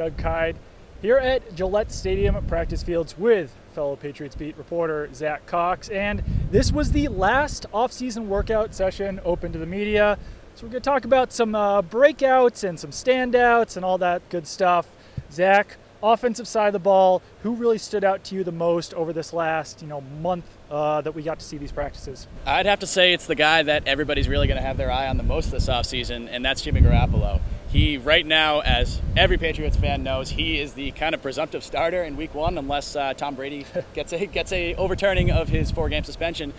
Doug Kyed, here at Gillette Stadium practice fields with fellow Patriots beat reporter Zack Cox. And this was the last off-season workout session open to the media. So we're going to talk about some uh, breakouts and some standouts and all that good stuff. Zack, offensive side of the ball, who really stood out to you the most over this last you know month uh, that we got to see these practices? I'd have to say it's the guy that everybody's really going to have their eye on the most this offseason, and that's Jimmy Garoppolo. He, right now, as every Patriots fan knows, he is the kind of presumptive starter in Week One, unless uh, Tom Brady gets a gets a overturning of his four-game suspension.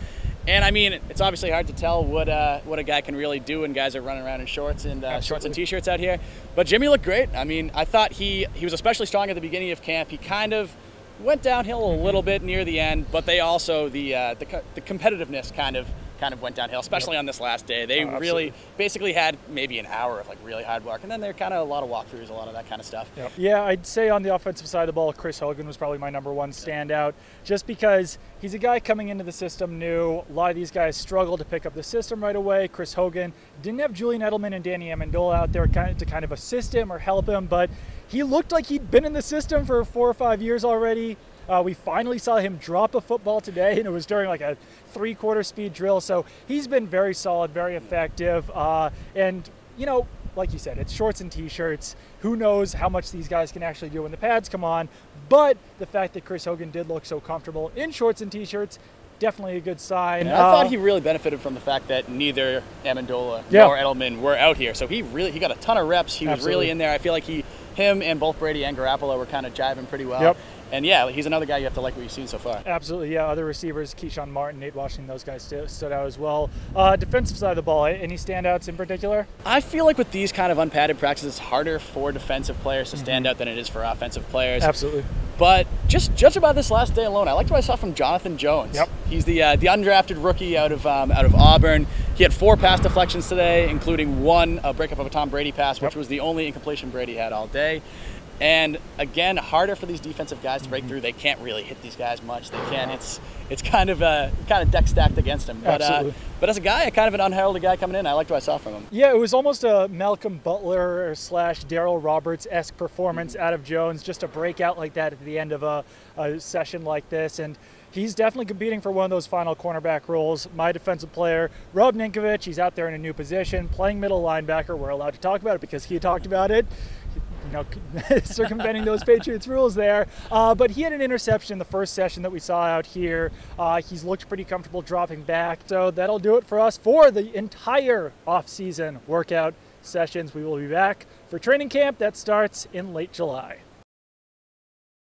And I mean, it's obviously hard to tell what uh, what a guy can really do when guys are running around in shorts and uh, shorts and t-shirts out here. But Jimmy looked great. I mean, I thought he he was especially strong at the beginning of camp. He kind of went downhill a little bit near the end, but they also the uh, the, the competitiveness kind of kind of went downhill, especially yep. on this last day. They oh, really basically had maybe an hour of like really hard work, and then they're kind of a lot of walkthroughs, a lot of that kind of stuff. Yep. Yeah, I'd say on the offensive side of the ball, Chris Hogan was probably my number one standout, just because he's a guy coming into the system new. A lot of these guys struggle to pick up the system right away. Chris Hogan didn't have Julian Edelman and Danny Amendola out there to kind of assist him or help him, but he looked like he'd been in the system for four or five years already. Uh, we finally saw him drop a football today, and it was during like a three-quarter speed drill. So he's been very solid, very effective, uh, and you know, like you said, it's shorts and t-shirts. Who knows how much these guys can actually do when the pads come on? But the fact that Chris Hogan did look so comfortable in shorts and t-shirts definitely a good sign. I uh, thought he really benefited from the fact that neither Amendola yeah. nor Edelman were out here. So he really he got a ton of reps. He was really in there. I feel like he, him, and both Brady and Garoppolo were kind of jiving pretty well. Yep. And yeah, he's another guy you have to like what you've seen so far. Absolutely, yeah. Other receivers, Keshawn Martin, Nate Washington, those guys st- stood out as well. Uh, defensive side of the ball, any standouts in particular? I feel like with these kind of unpadded practices, it's harder for defensive players to stand mm-hmm. out than it is for offensive players. Absolutely. But just judge about this last day alone, I liked what I saw from Jonathan Jones. Yep. He's the uh, the undrafted rookie out of um, out of Auburn. He had four pass deflections today, including one a breakup of a Tom Brady pass, which yep. was the only incompletion Brady had all day. And again, harder for these defensive guys to break mm-hmm. through. They can't really hit these guys much. They can. not It's it's kind of uh, kind of deck stacked against them. But uh, but as a guy, kind of an unheralded guy coming in, I liked what I saw from him. Yeah, it was almost a Malcolm Butler slash Darryl Roberts esque performance mm-hmm. out of Jones, just a breakout like that at the end of a, a session like this, and he's definitely competing for one of those final cornerback roles. My defensive player, Rob Ninkovich, he's out there in a new position, playing middle linebacker. We're allowed to talk about it because he talked about it you know, circumventing those Patriots rules there. Uh, but he had an interception in the first session that we saw out here. Uh, he's looked pretty comfortable dropping back. So that'll do it for us for the entire off-season workout sessions. We will be back for training camp that starts in late July.